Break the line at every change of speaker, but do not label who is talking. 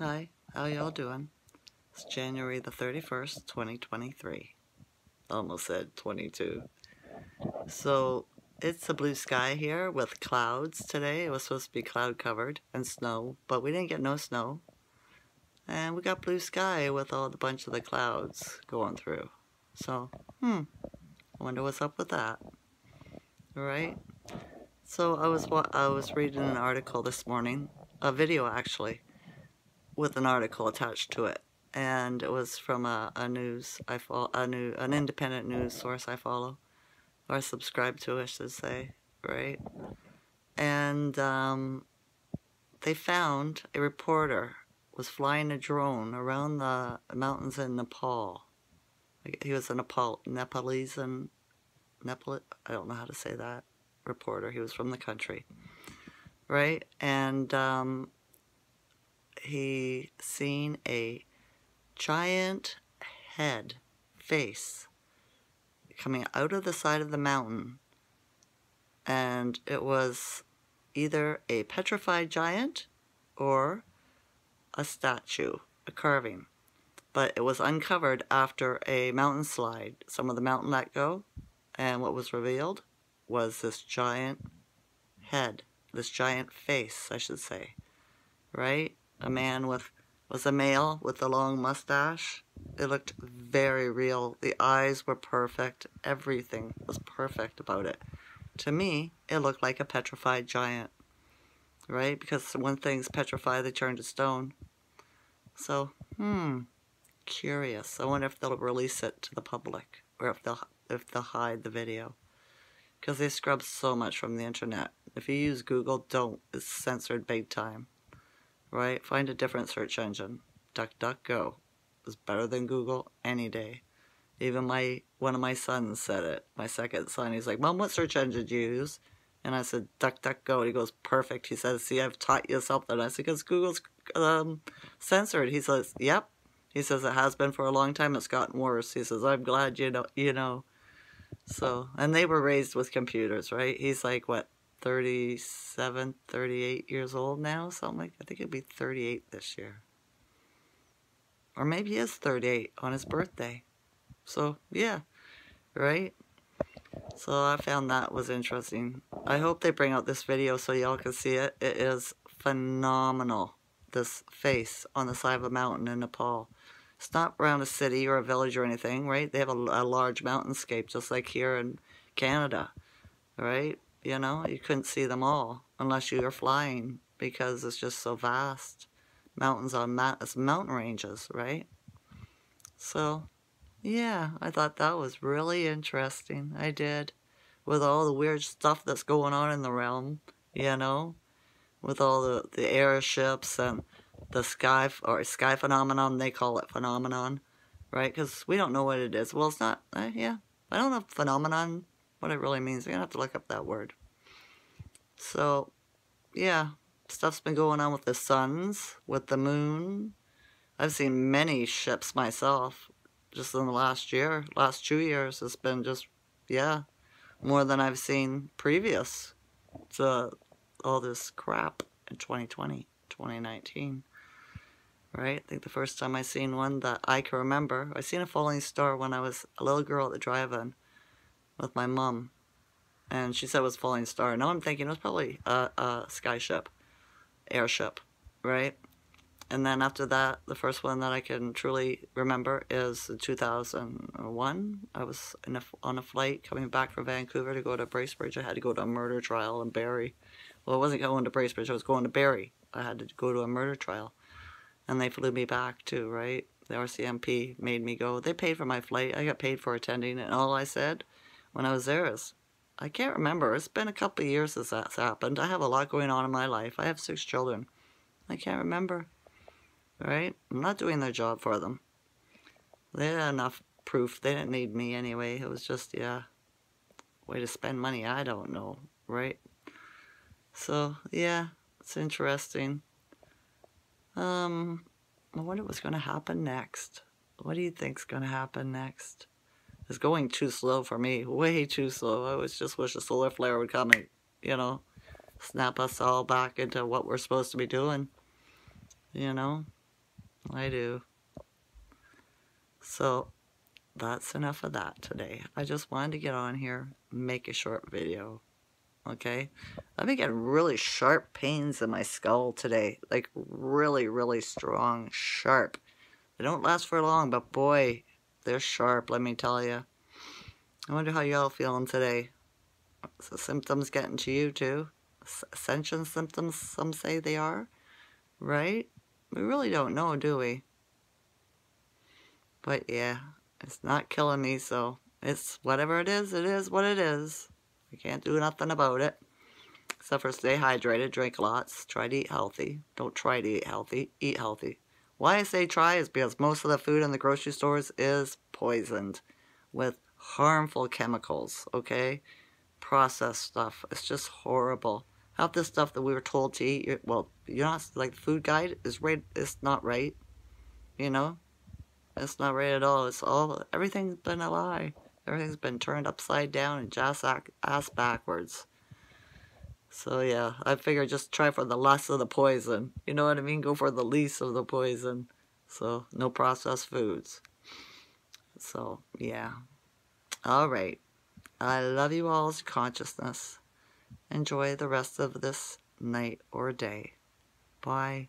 Hi, how y'all doing? It's January the 31st, 2023. Almost said 22. So, it's a blue sky here with clouds today. It was supposed to be cloud covered and snow, but we didn't get no snow. And we got blue sky with all the bunch of the clouds going through. So, hmm, I wonder what's up with that. Right? So I was I was reading an article this morning, a video actually, with an article attached to it, and it was from a, a news I follow, a new an independent news source I follow, or subscribe to, I should say, right? And um, they found a reporter was flying a drone around the mountains in Nepal. He was a Nepal Nepalese and Nepal. I don't know how to say that reporter. He was from the country, right? And um, he seen a giant head, face, coming out of the side of the mountain. And it was either a petrified giant or a statue, a carving. But it was uncovered after a mountain slide. Some of the mountain let go, and what was revealed was this giant head, this giant face, I should say, right? A man with, was a male with a long mustache. It looked very real. The eyes were perfect. Everything was perfect about it. To me, it looked like a petrified giant, right? Because when things petrify, they turn to stone. So, hmm, curious. I wonder if they'll release it to the public or if they'll if they'll hide the video because they scrub so much from the internet. If you use Google, don't. It's censored big time. Right? Find a different search engine. DuckDuckGo is better than Google any day. Even my one of my sons said it. My second son, he's like, "Mom, what search engine do you use?" And I said, "DuckDuckGo." And he goes, "Perfect." He says, "See, I've taught you something." I said, "Because Google's um, censored." He says, "Yep." He says it has been for a long time. It's gotten worse. He says, "I'm glad you know." You know. So, and they were raised with computers, right? He's like, what, 37, 38 years old now? Something like I think he'll be 38 this year. Or maybe he is 38 on his birthday. So, yeah, right? So I found that was interesting. I hope they bring out this video so y'all can see it. It is phenomenal, this face on the side of a mountain in Nepal. It's not around a city or a village or anything, right? They have a, a large mountainscape, just like here in Canada, right? You know, you couldn't see them all unless you were flying because it's just so vast. Mountains on ma it's mountain ranges, right? So, yeah, I thought that was really interesting. I did. With all the weird stuff that's going on in the realm, you know? With all the, the airships and the sky or sky phenomenon. They call it phenomenon, right? Because we don't know what it is. Well, it's not. Uh, yeah, I don't know phenomenon what it really means. You're gonna have to look up that word. So, yeah, stuff's been going on with the suns, with the moon. I've seen many ships myself, just in the last year, last two years. It's been just, yeah, more than I've seen previous to all this crap in 2020, 2019 right? I think the first time I seen one that I can remember, I seen a falling star when I was a little girl at the drive-in with my mom, and she said it was falling star. Now I'm thinking it was probably a, a sky ship, airship, right? And then after that, the first one that I can truly remember is 2001. I was a, on a flight coming back from Vancouver to go to Bracebridge. I had to go to a murder trial in Barrie. Well, I wasn't going to Bracebridge. I was going to Barrie. I had to go to a murder trial and they flew me back too, right? The RCMP made me go. They paid for my flight. I got paid for attending, and all I said when I was there is, I can't remember. It's been a couple of years since that's happened. I have a lot going on in my life. I have six children. I can't remember, right? I'm not doing their job for them. They had enough proof. They didn't need me anyway. It was just, yeah, way to spend money. I don't know, right? So, yeah, it's interesting. Um, I wonder what's going to happen next. What do you think's going to happen next? It's going too slow for me, way too slow. I was just wish a solar flare would come and, you know, snap us all back into what we're supposed to be doing. You know, I do. So that's enough of that today. I just wanted to get on here, make a short video. Okay? I've been getting really sharp pains in my skull today. Like really, really strong, sharp. They don't last for long, but boy, they're sharp, let me tell you. I wonder how y'all feeling today. The symptoms getting to you too? Ascension symptoms, some say they are. Right? We really don't know, do we? But yeah, it's not killing me, so it's whatever it is, it is what it is. We can't do nothing about it. Except for stay hydrated, drink lots, try to eat healthy. Don't try to eat healthy, eat healthy. Why I say try is because most of the food in the grocery stores is poisoned with harmful chemicals, okay? Processed stuff. It's just horrible. Half the stuff that we were told to eat, well, you're not, like, the food guide is right, it's not right. You know? It's not right at all. It's all, everything's been a lie. Everything's been turned upside down and just ass backwards. So yeah, I figure just try for the less of the poison. You know what I mean? Go for the least of the poison. So no processed foods. So yeah. All right. I love you all's consciousness. Enjoy the rest of this night or day. Bye.